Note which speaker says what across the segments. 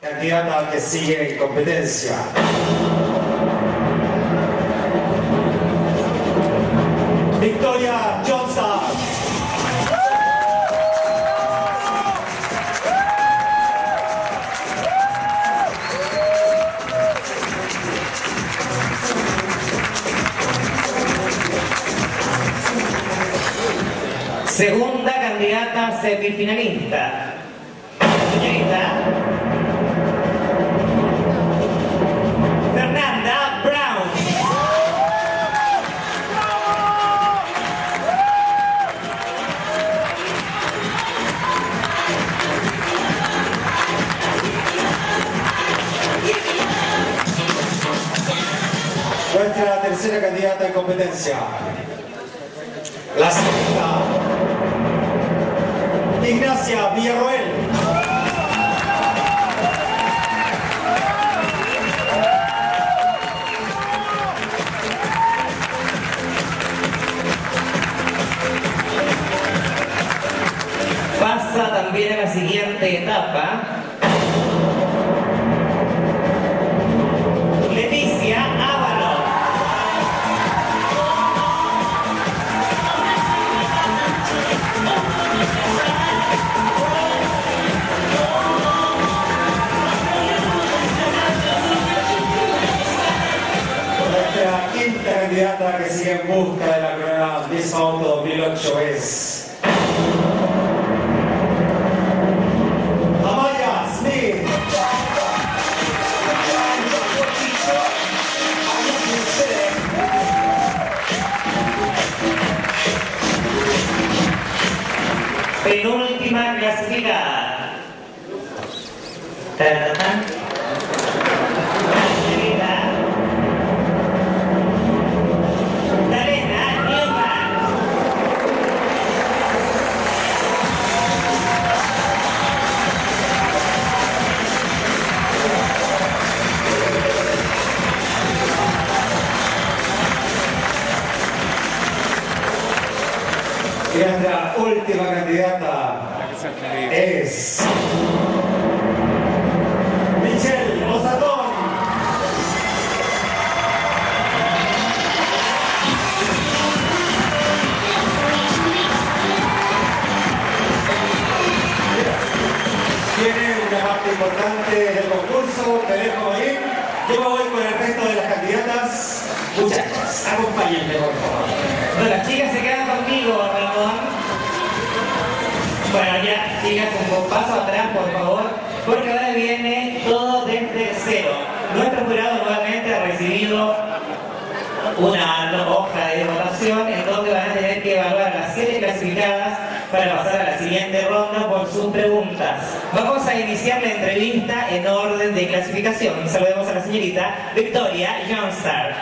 Speaker 1: Candidata que sigue en competencia. Victoria Johnson.
Speaker 2: Segunda candidata semifinalista. Señorita.
Speaker 1: Tercera candidata en competencia. La segunda. Ignacia Villarroel.
Speaker 2: Pasa también a la siguiente etapa.
Speaker 1: 2008 es. Amaya Smith.
Speaker 2: Penúltima clasificada. Taratán.
Speaker 1: Es. Michelle Osadón. Tiene una parte importante del concurso, te dejo ahí. Yo me voy con el resto de las candidatas. Muchachas, acompáñenme por favor.
Speaker 2: Bueno, las chicas se quedan conmigo, Ramón. Bueno, ya, chicas, un paso atrás, por favor, porque ahora viene todo desde cero. Nuestro jurado nuevamente ha recibido una hoja de votación en donde van a tener que evaluar las siete clasificadas para pasar a la siguiente ronda por sus preguntas. Vamos a iniciar la entrevista en orden de clasificación. Saludemos a la señorita Victoria Johnstar.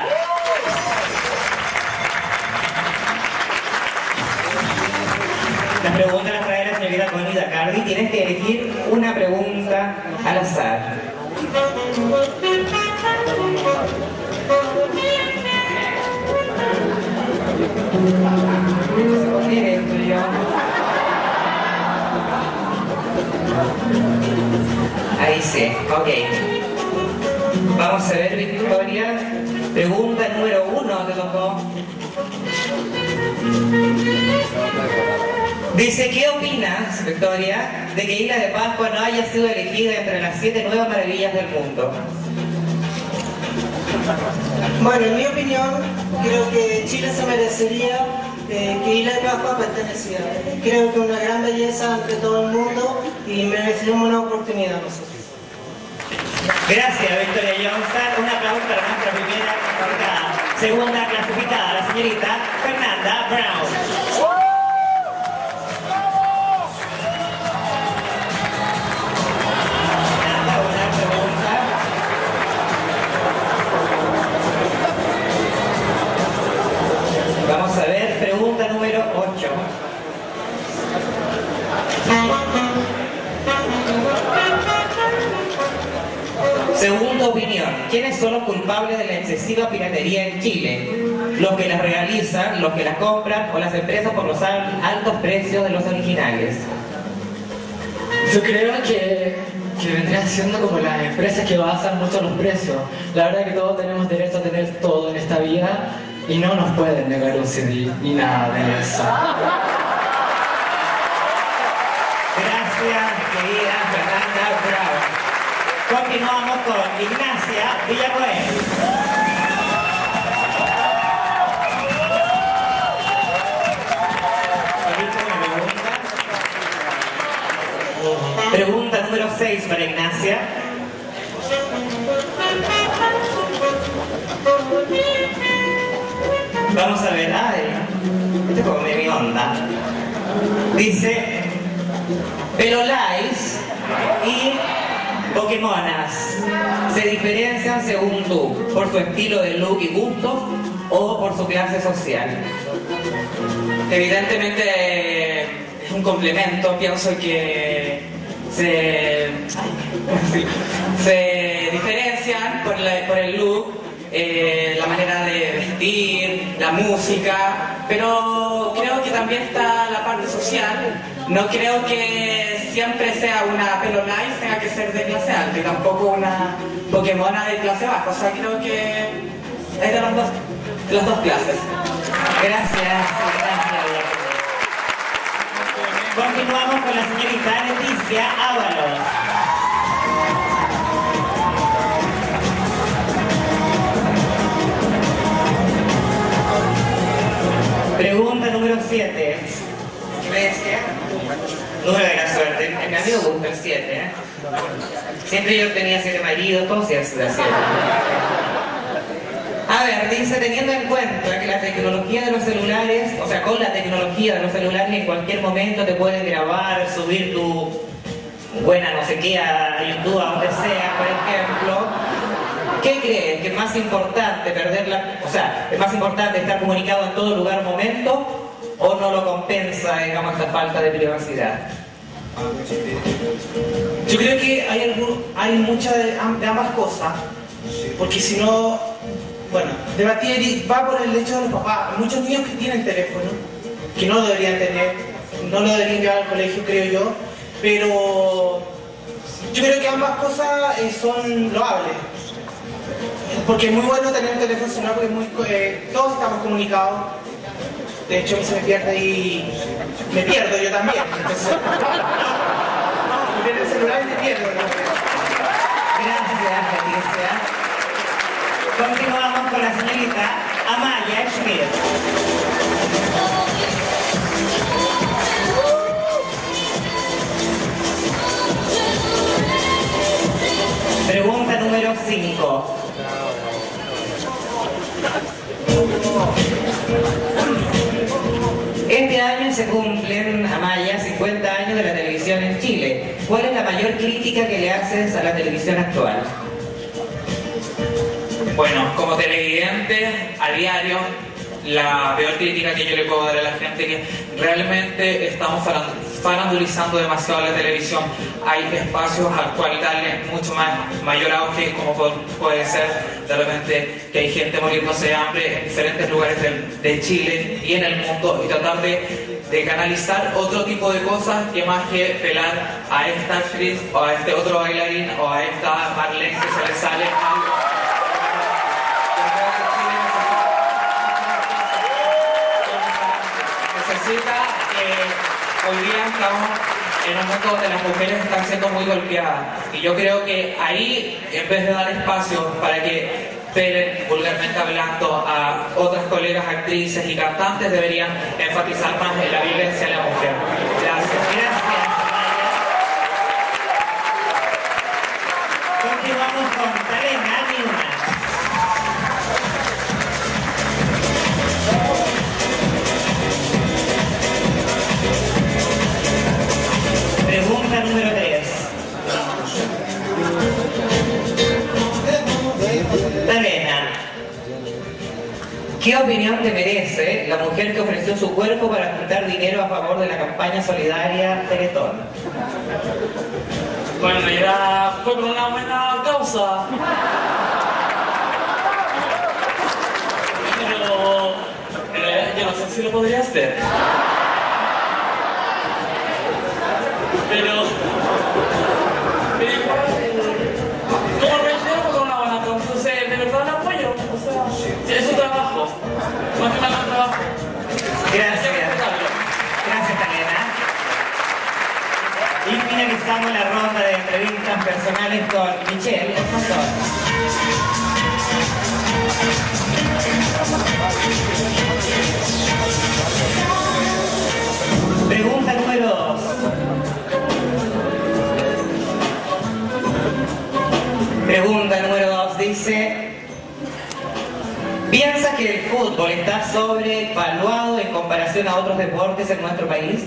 Speaker 2: Connie Dacardi. Tienes que elegir una pregunta al azar. Ahí sí, ok. Vamos a ver, Victoria. Pregunta número uno te tocó. Dice, ¿qué opinas, Victoria, de que Isla de Pascua no haya sido elegida entre las siete nuevas maravillas del mundo?
Speaker 3: Bueno, en mi opinión, creo que Chile se merecería eh, que Isla de Pascua perteneciera. Creo que una gran belleza ante todo el mundo y merecemos una oportunidad nosotros.
Speaker 2: Gracias, Victoria Johnston. Un aplauso para nuestra primera clasificada. Segunda clasificada, la señorita Fernanda Brown. Culpables de la excesiva piratería en Chile? ¿Los que las realizan, los que las compran o las empresas por los al- altos precios de los originales?
Speaker 4: Yo creo que que vendrían siendo como las empresas que basan mucho los precios. La verdad que todos tenemos derecho a tener todo en esta vida y no nos pueden negar un CD ni nada de eso.
Speaker 2: Gracias, querida. Continuamos con Ignacia una pregunta. Número 6 para Ignacia. Vamos a ver, ay, este es como mi onda. Dice, Perolais y Pokémonas se diferencian según tú, por su estilo de look y gustos o por su clase social.
Speaker 5: Evidentemente es un complemento, pienso que se, se diferencian por, por el look, eh, la manera de vestir, la música, pero creo que también está la parte social. No creo que siempre sea una pelo nice tenga que ser de clase alta y tampoco una Pokémona de clase baja. O sea, creo que es de las dos, de las dos clases.
Speaker 2: Gracias, gracias. Continuamos con la señorita Leticia Ábalos. Pregunta número 7. ¿Qué me decía? Número de la suerte. A amigo me gusta el 7. ¿eh? Siempre yo tenía 7 maridos, todos de 7. A ver, dice, teniendo en cuenta que la tecnología de los celulares, o sea, con la tecnología de los celulares en cualquier momento te pueden grabar, subir tu buena no sé qué a YouTube, a donde sea, por ejemplo. ¿Qué crees que es más importante perder la, o sea, es más importante estar comunicado en todo lugar, momento, o no lo compensa, digamos, esta falta de privacidad?
Speaker 6: Yo creo que hay, hay muchas de, am- de ambas cosas, porque si no, bueno, debatir va por el hecho de los papás. Muchos niños que tienen teléfono, que no lo deberían tener, no lo deberían llevar al colegio, creo yo, pero yo creo que ambas cosas eh, son loables. Porque es muy bueno tener un teléfono celular porque muy, eh, todos estamos comunicados. De hecho, se me pierde y me pierdo yo también. Entonces, me pierde el celular me pierdo.
Speaker 2: Gracias, Patricia. Continuamos con la señorita Amaya Schmidt. Pregunta número 5. Cumplen, Amaya, 50 años de la televisión en Chile. ¿Cuál es la mayor crítica que le haces a la televisión actual?
Speaker 5: Bueno, como televidente, a diario, la peor crítica que yo le puedo dar a la gente es que realmente estamos faran- farandulizando demasiado la televisión. Hay espacios al cual darle mucho más mayor auge, como pu- puede ser de repente que hay gente muriéndose de hambre en diferentes lugares de, Chile y en el mundo y tratar de, de canalizar otro tipo de cosas que más que pelar a esta actriz o a este otro bailarín o a esta Marlene que se le sale algo. necesita que hoy día estamos en un mundo donde las mujeres están siendo muy golpeadas y yo creo que ahí en vez de dar espacio para que pelen vulgarmente hablando a otras colegas actrices y cantantes deberían enfatizar más la violencia de la mujer gracias
Speaker 2: Gracias. Continuamos con Talena. Pregunta número 3. ¿Qué opinión te merece la mujer que ofreció su cuerpo para juntar dinero a favor de la campaña solidaria Teletón?
Speaker 5: bueno era fue por una buena causa pero, pero yo no sé si lo podría hacer
Speaker 2: comenzamos la ronda de entrevistas personales con Michelle, el pastor. Pregunta número 2. Pregunta número 2 dice, ¿piensa que el fútbol está sobrevaluado en comparación a otros deportes en nuestro país?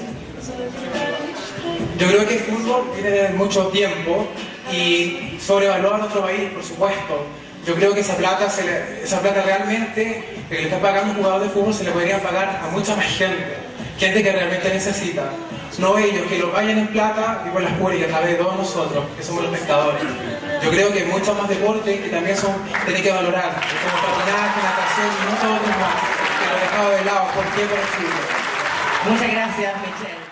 Speaker 7: Yo creo que el fútbol viene desde mucho tiempo y sobrevalúa a nuestro país, por supuesto. Yo creo que esa plata, se le- esa plata realmente, que le está pagando un jugador de fútbol, se le podría pagar a mucha más gente. Gente que realmente necesita. No ellos, que lo vayan en plata y por las y a través de todos nosotros, que somos los espectadores. Yo creo que hay muchos más deportes que también son, tienen que valorar, como patinaje, natación y muchos otros más, que lo he dejado de lado. ¿Por qué? Por el fútbol.
Speaker 2: Muchas gracias, Michelle.